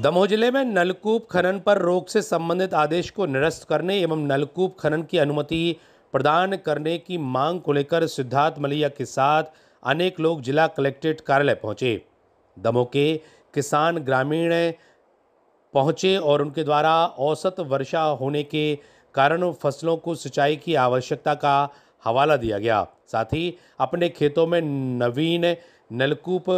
दमोह ज़िले में नलकूप खनन पर रोक से संबंधित आदेश को निरस्त करने एवं नलकूप खनन की अनुमति प्रदान करने की मांग को लेकर सिद्धार्थ मलिया के साथ अनेक लोग जिला कलेक्ट्रेट कार्यालय पहुँचे। दमोह के किसान ग्रामीण पहुँचे और उनके द्वारा औसत वर्षा होने के कारण फ़सलों को सिंचाई की आवश्यकता का हवाला दिया गया। साथ ही अपने खेतों में नवीन नलकूप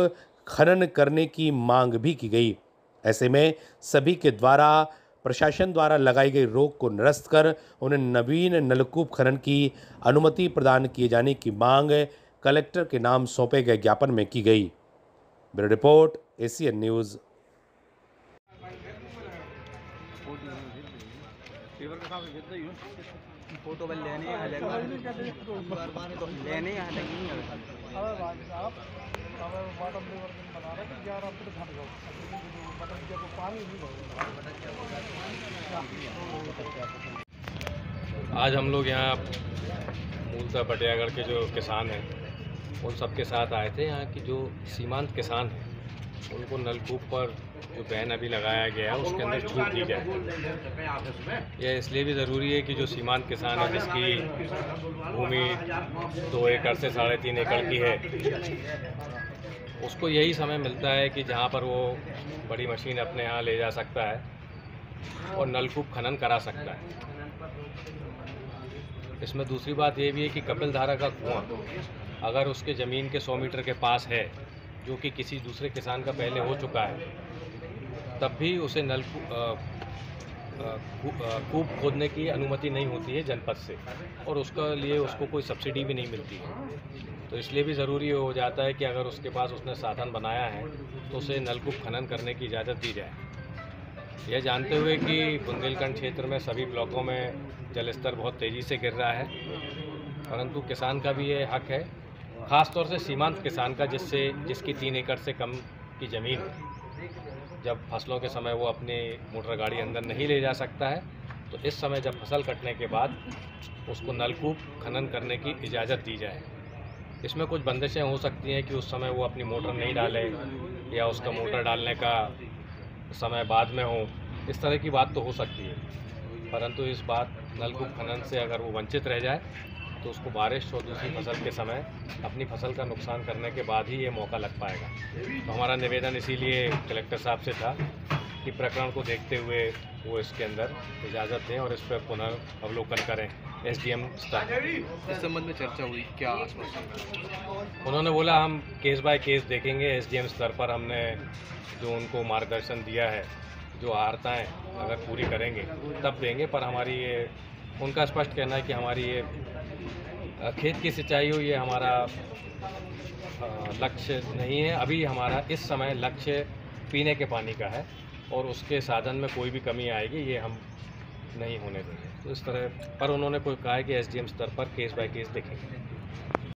खनन करने की मांग भी की गई। ऐसे में सभी के द्वारा प्रशासन द्वारा लगाई गई रोक को निरस्त कर उन्हें नवीन नलकूप खनन की अनुमति प्रदान किए जाने की मांग कलेक्टर के नाम सौंपे गए ज्ञापन में की गई। Bureau report ACN news. Photo लेने लेने। बॉटम लेवर बना रहे ग्यारह घट पानी आज हम लोग यहाँ मूलतः पटियागढ़ के जो किसान हैं, उन सबके साथ आए थे यहाँ की जो सीमांत किसान हैं, उनको नलकूप पर जो बैन अभी लगाया गया है, उसके अंदर छूट दी जाए यह इसलिए भी ज़रूरी है कि जो सीमांत किसान है, जिसकी भूमि दो एकड़ से साढ़े तीन एकड़ की है उसको यही समय मिलता है कि जहाँ पर वो बड़ी मशीन अपने यहाँ ले जा सकता है और नलकूप खनन करा सकता है। इसमें दूसरी बात ये भी है कि कपिल धारा का कुआँ, अगर उसके ज़मीन के 100 मीटर के पास है, जो कि किसी दूसरे किसान का पहले हो चुका है, तब भी उसे नल कूप खोदने की अनुमति नहीं होती है जनपद से और उसके लिए उसको कोई सब्सिडी भी नहीं मिलती है। तो इसलिए भी ज़रूरी हो जाता है कि अगर उसके पास उसने साधन बनाया है तो उसे नलकूप खनन करने की इजाज़त दी जाए। यह जानते हुए कि बुंदेलखंड क्षेत्र में सभी ब्लॉकों में जल स्तर बहुत तेज़ी से गिर रहा है, परंतु किसान का भी ये हक है, ख़ासतौर से सीमांत किसान का, जिससे, जिसकी तीन एकड़ से कम की ज़मीन जब फ़सलों के समय वो अपनी मोटर गाड़ी अंदर नहीं ले जा सकता है तो इस समय जब फ़सल कटने के बाद उसको नलकूप खनन करने की इजाज़त दी जाए। इसमें कुछ बंदिशें हो सकती हैं कि उस समय वो अपनी मोटर नहीं डाले या उसका मोटर डालने का समय बाद में हो। इस तरह की बात तो हो सकती है, परंतु इस बात नलकूप खनन से अगर वो वंचित रह जाए तो उसको बारिश और दूसरी फ़सल के समय अपनी फ़सल का नुकसान करने के बाद ही ये मौका लग पाएगा। तो हमारा निवेदन इसीलिए कलेक्टर साहब से था कि प्रकरण को देखते हुए वो इसके अंदर इजाज़त दें और इस पर पुनः अवलोकन करें एस डी एम स्तर इस संबंध में चर्चा हुई क्या आश्वासन? उन्होंने बोला हम केस बाय केस देखेंगे एस डी एम स्तर पर हमने जो उनको मार्गदर्शन दिया है जो आहारताएँ अगर पूरी करेंगे तब देंगे। पर हमारी ये उनका स्पष्ट कहना है कि हमारी ये खेत की सिंचाई हो, ये हमारा लक्ष्य नहीं है। अभी हमारा इस समय लक्ष्य पीने के पानी का है और उसके साधन में कोई भी कमी आएगी, ये हम नहीं होने देंगे। तो इस तरह, पर उन्होंने कोई कहा है कि एसडीएम स्तर पर केस बाय केस देखेंगे।